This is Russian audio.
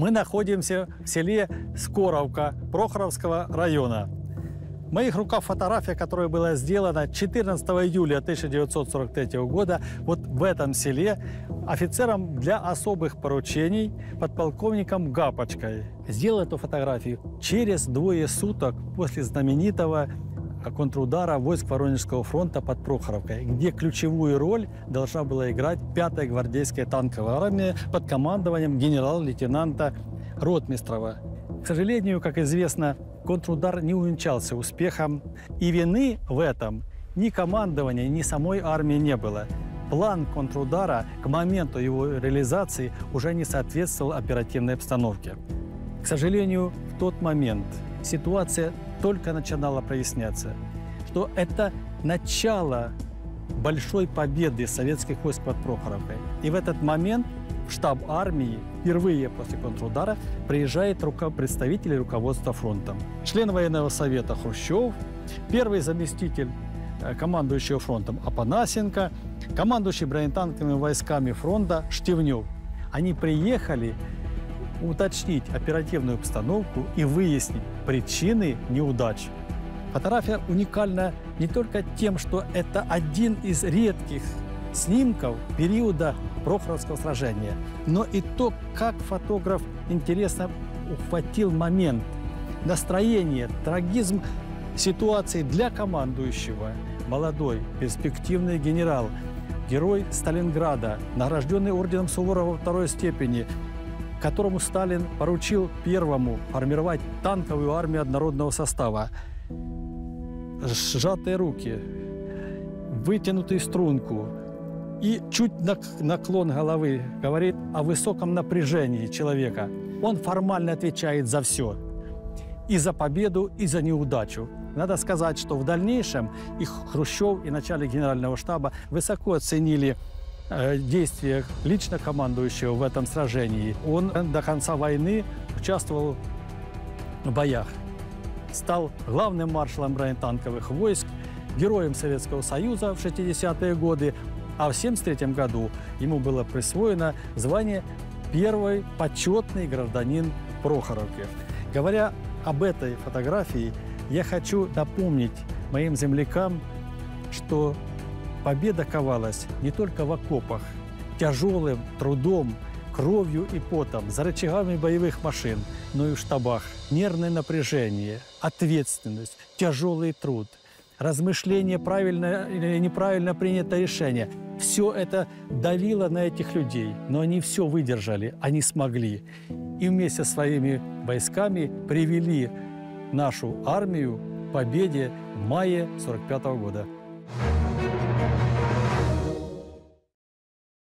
Мы находимся в селе Скоровка Прохоровского района. В моих руках фотография, которая была сделана 14 июля 1943 года вот в этом селе офицером для особых поручений подполковником Гапочкой. Сделал эту фотографию через двое суток после знаменитого контрудара войск Воронежского фронта под Прохоровкой, где ключевую роль должна была играть 5-я гвардейская танковая армия под командованием генерал-лейтенанта Ротмистрова. К сожалению, как известно, контрудар не увенчался успехом, и вины в этом ни командования, ни самой армии не было. План контрудара к моменту его реализации уже не соответствовал оперативной обстановке. К сожалению, в тот момент ситуация только начинала проясняться, что это начало большой победы советских войск под Прохоровкой. И в этот момент в штаб армии впервые после контрудара приезжает руко- представитель руководства фронтом. Член военного совета Хрущев, первый заместитель э, командующего фронтом Апанасенко, командующий бронетанковыми войсками фронта Штивнев. Они приехали уточнить оперативную обстановку и выяснить причины неудач. Фотография уникальна не только тем, что это один из редких снимков периода Прохоровского сражения, но и то, как фотограф интересно ухватил момент, настроение, трагизм ситуации для командующего. Молодой, перспективный генерал, герой Сталинграда, награжденный орденом Суворова второй степени, которому Сталин поручил первому формировать танковую армию однородного состава. Сжатые руки, вытянутый струнку и чуть нак- наклон головы говорит о высоком напряжении человека. Он формально отвечает за все. И за победу, и за неудачу. Надо сказать, что в дальнейшем и Хрущев, и начальник генерального штаба высоко оценили э, действия лично командующего в этом сражении. Он до конца войны участвовал в боях. Стал главным маршалом бронетанковых войск, героем Советского Союза в 60-е годы, а в 1973 году ему было присвоено звание «Первый почетный гражданин Прохоровки». Говоря об этой фотографии, я хочу напомнить моим землякам, что победа ковалась не только в окопах, тяжелым трудом, кровью и потом, за рычагами боевых машин, но и в штабах. Нервное напряжение, ответственность, тяжелый труд, размышление, правильно или неправильно принятое решение. Все это давило на этих людей, но они все выдержали, они смогли. И вместе со своими войсками привели нашу армию к победе в мае 1945 года.